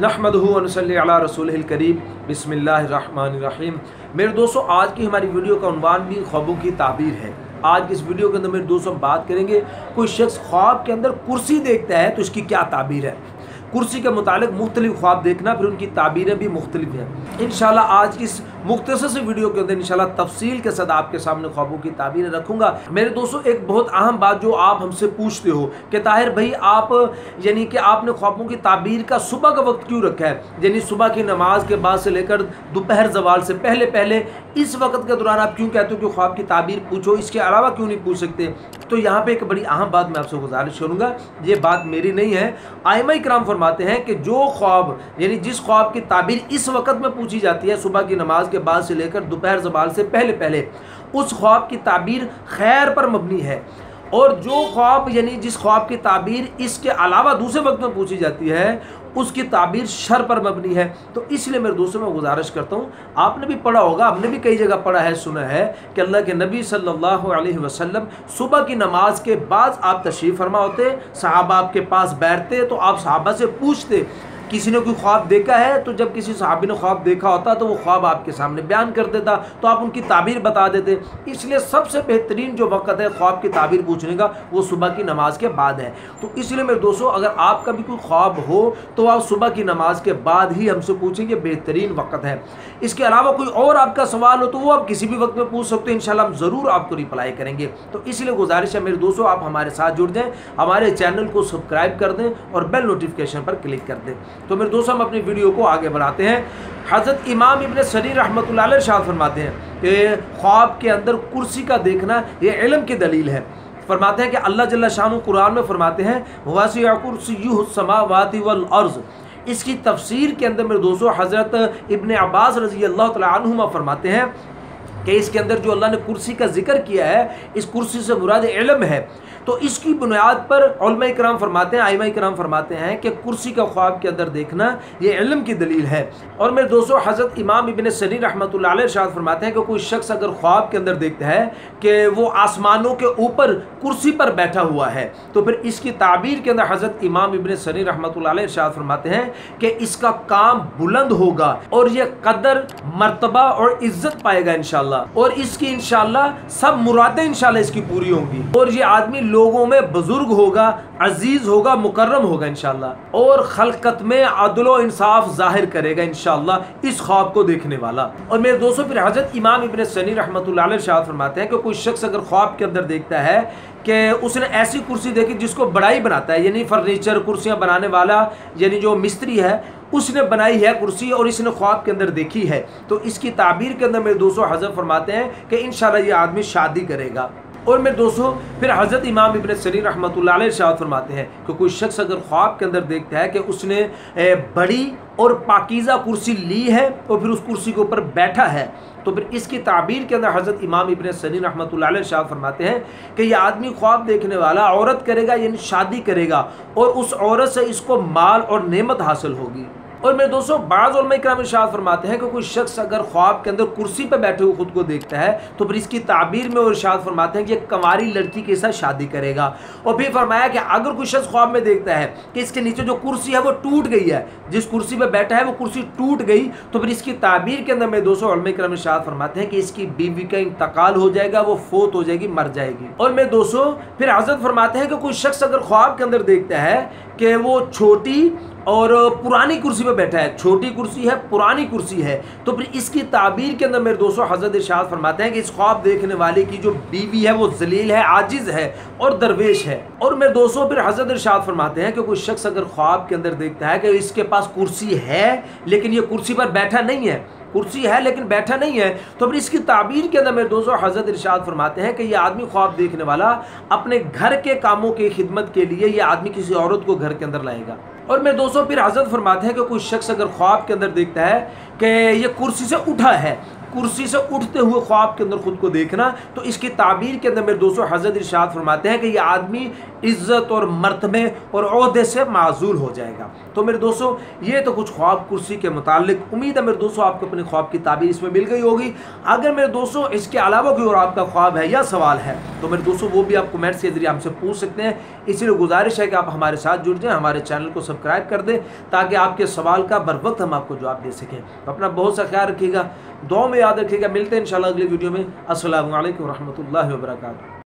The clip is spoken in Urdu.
نحمدہ ونصلی علی رسول الکریم، بسم اللہ الرحمن الرحیم۔ میرے دوستوں آج کی ہماری ویڈیو کا عنوان بھی خوابوں کی تعبیر ہے۔ آج کی اس ویڈیو کے اندر میرے دوستوں بات کریں گے، کوئی شخص خواب کے اندر کرسی دیکھتا ہے تو اس کی کیا تعبیر ہے؟ کرسی کے متعلق مختلف خواب دیکھنا، پھر ان کی تعبیریں بھی مختلف ہیں۔ انشاءاللہ، آج کی اس مختصر سے ویڈیو کے اندر انشاءاللہ تفصیل کے ساتھ آپ کے سامنے خوابوں کی تعبیریں رکھوں گا۔ میرے دوستوں ایک بہت اہم بات جو آپ ہم سے پوچھتے ہو کہ طاہر بھائی، آپ یعنی کہ آپ نے خوابوں کی تعبیر کا صبح کا وقت کیوں رکھا ہے؟ یعنی صبح کی نماز کے بعد سے لے کر دوپہر زوال سے پہلے پہلے اس وقت کے دوران آپ کیوں کہتے ہو کہ خواب کی تعبیر پوچھو؟ اس کے علاوہ کیوں نہیں پوچھ سکتے؟ تو یہاں پہ ایک بڑی اہم بات میں آپ سے گزارش کروں گا۔ یہ بات میری نہیں ہے۔ آئمہ کرام فرماتے ہیں کہ جو خواب یعنی جس خواب کی تعبیر اس وقت میں پوچھی جاتی ہے، صبح کی نماز کے کے بعد سے لے کر دوپہر زبال سے پہلے پہلے۔ اس خواب کی تعبیر خیر پر مبنی ہے۔ اور جو خواب یعنی جس خواب کی تعبیر اس کے علاوہ دوسرے وقت میں پوچھی جاتی ہے، اس کی تعبیر شر پر مبنی ہے۔ تو اس لیے میرے دوستوں، میں گزارش کرتا ہوں، آپ نے بھی پڑھا ہوگا، آپ نے بھی کئی جگہ پڑھا ہے، سنا ہے کہ اللہ کے نبی صلی اللہ علیہ وسلم صبح کی نماز کے بعد آپ تشریف فرما ہوتے، صحابہ آپ کے پاس بیٹھتے تو آپ صحابہ سے پوچھتے کسی نے کوئی خواب دیکھا ہے تو جب کسی صحابی نے خواب دیکھا ہوتا تو وہ خواب آپ کے سامنے بیان کر دیتا تو آپ ان کی تعبیر بتا دیتے۔ اس لیے سب سے بہترین جو وقت ہے خواب کی تعبیر پوچھنے کا وہ صبح کی نماز کے بعد ہے۔ تو اس لیے میرے دوستوں اگر آپ کا بھی کوئی خواب ہو تو آپ صبح کی نماز کے بعد ہی ہم سے پوچھیں گے بہترین وقت ہے۔ اس کے علاوہ کوئی اور آپ کا سوال ہو تو وہ آپ کسی بھی وقت میں پوچھ سکتے ہیں، انشاءاللہ ہم ضرور آپ کو ریپلائی کریں گے۔ تو اس لیے گزارش ہے میرے دوستوں آپ ہمارے ساتھ جڑ جائیں، ہمارے چینل کو سبسکرائب کر دیں اور بیل نوٹیفکیشن پر کلک کر دیں۔ تو میرے دوستوں ہم اپنی ویڈیو کو آگے بڑھاتے ہیں۔ حضرت امام ابن سری رحمۃ اللہ علیہ شاہ فرماتے ہیں کہ خواب کے اندر کرسی کا دیکھنا یہ علم کی دلیل ہے۔ فرماتے ہیں کہ اللہ جل شاہ قرآن میں فرماتے ہیں واسع کرسی السماوات والارض اس کی تفسیر کے اندر میرے دوستو، حضرت ابن عباس رضی اللہ تعالیٰ عنہما فرماتے ہیں کہ اس کے اندر جو اللہ نے کرسی کا ذکر کیا ہے، اس کرسی سے مراد علم ہے۔ تو اس کی بنیاد پر علماء کرام فرماتے ہیں، آئمہ کرام فرماتے ہیں کہ کرسی کا خواب کے اندر دیکھنا یہ علم کی دلیل ہے۔ اور میرے دوستو، حضرت امام ابن سنی رحمۃ اللہ علیہ شاہد فرماتے ہیں کہ کوئی شخص اگر خواب کے اندر دیکھتا ہے کہ وہ آسمانوں کے اوپر کرسی پر بیٹھا ہوا ہے، تو پھر اس کی تعبیر کے اندر حضرت امام ابن سنی رحمۃ اللہ علیہ شاہد فرماتے ہیں کہ اس کا کام بلند ہوگا اور یہ قدر مرتبہ اور عزت پائے گا انشاءاللہ۔ اور اس کی انشاءاللہ سب مرادیں انشاءاللہ اس کی پوری ہوں گی۔ اور یہ آدمی لوگوں میں بزرگ ہوگا، عزیز ہوگا، مکرم ہوگا انشاءاللہ۔ اور خلقت میں عدل و انصاف ظاہر کرے گا انشاءاللہ اس خواب کو دیکھنے والا۔ اور میرے دوستوں، پھر حضرت امام ابن سنی رحمۃ اللہ علیہ شاہد فرماتے ہیں کہ کوئی شخص اگر خواب کے اندر دیکھتا ہے کہ اس نے ایسی کرسی دیکھی جس کو بڑائی بناتا ہے یعنی فرنیچر، کرسیاں بنانے والا یعنی جو مستری ہے، اس نے بنائی ہے کرسی اور اس نے خواب کے اندر دیکھی ہے۔ تو اس کی تعبیر کے اندر میرے دوستوں حضرت فرماتے ہیں کہ انشاءاللہ یہ آدمی شادی کرے گا۔ اور میں دوستوں پھر حضرت امام ابن سری رحمۃ اللہ علیہ شاہد فرماتے ہیں کہ کوئی شخص اگر خواب کے اندر دیکھتا ہے کہ اس نے بڑی اور پاکیزہ کرسی لی ہے اور پھر اس کرسی کے اوپر بیٹھا ہے، تو پھر اس کی تعبیر کے اندر حضرت امام ابن سنی رحمۃ اللہ علیہ شاہ فرماتے ہیں کہ یہ آدمی خواب دیکھنے والا عورت کرے گا یعنی شادی کرے گا اور اس عورت سے اس کو مال اور نعمت حاصل ہوگی۔ اور میرے دوستوں بعض علماء کرام ارشاد فرماتے ہیں کہ کوئی شخص اگر خواب کے اندر کرسی پہ بیٹھے ہوئے خود کو دیکھتا ہے، تو پھر اس کی تعبیر میں وہ ارشاد فرماتے ہیں کہ ایک کماری لڑکی کے ساتھ شادی کرے گا۔ اور پھر فرمایا کہ اگر کوئی شخص خواب میں دیکھتا ہے کہ اس کے نیچے جو کرسی ہے وہ ٹوٹ گئی ہے، جس کرسی پہ بیٹھا ہے وہ کرسی ٹوٹ گئی، تو پھر اس کی تعبیر کے اندر میرے دوستوں علماء کرام ارشاد فرماتے ہیں کہ اس کی بیوی کا انتقال ہو جائے گا، وہ فوت ہو جائے گی، مر جائے گی۔ اور میرے دوستوں پھر حضرت فرماتے ہیں کہ کوئی شخص اگر خواب کے اندر دیکھتا ہے کہ وہ چھوٹی اور پرانی کرسی پہ بیٹھا ہے، چھوٹی کرسی ہے، پرانی کرسی ہے۔ تو پھر اس کی تعبیر کے اندر میرے دوستوں حضرت ارشاد فرماتے ہیں کہ اس خواب دیکھنے والے کی جو بیوی ہے وہ ذلیل ہے، عاجز ہے اور درویش ہے۔ اور میرے دوستوں پھر حضرت ارشاد فرماتے ہیں کہ کوئی شخص اگر خواب کے اندر دیکھتا ہے کہ اس کے پاس کرسی ہے، لیکن یہ کرسی پر بیٹھا نہیں ہے، کرسی ہے لیکن بیٹھا نہیں ہے، تو پھر اس کی تعبیر کے اندر میرے دوستوں حضرت ارشاد فرماتے ہیں کہ یہ آدمی خواب دیکھنے والا اپنے گھر کے کاموں کی خدمت کے لیے یہ آدمی کسی عورت کو گھر کے اندر لائے گا۔ اور میں دوستوں پھر حضرت فرماتے ہیں کہ کوئی شخص اگر خواب کے اندر دیکھتا ہے کہ یہ کرسی سے اٹھا ہے۔ کرسی سے اٹھتے ہوئے خواب کے اندر خود کو دیکھنا۔ تو اس کی تعبیر کے اندر میرے دوستوں حضرت ارشاد فرماتے ہیں کہ یہ آدمی عزت اور مرتبے اور عہدے سے معذول ہو جائے گا۔ تو میرے دوستوں یہ تو کچھ خواب کرسی کے متعلق امید ہے۔ میرے دوستوں آپ کو اپنے خواب کی تعبیر اس میں مل گئی ہوگی۔ اگر میرے دوستوں اس کے علاوہ کوئی اور آپ کا خواب ہے یا سوال ہے، تو میرے دوستوں وہ بھی آپ کومنٹس کے ذریعے ہم سے پوچھ سکتے ہیں۔ اسی لیے گزارش ہے کہ آپ ہمارے ساتھ جڑ جائیں، ہمارے چینل کو سبسکرائب کر دیں تاکہ آپ کے سوال کا بر وقت ہم آپ کو جواب دے سکیں۔ اپنا بہت سا خیال رکھیے گا، دعاؤں میں یاد رکھیے گا، ملتے ہیں انشاءاللہ اگلی ویڈیو میں۔ السلام علیکم ورحمۃ اللہ وبرکاتہ۔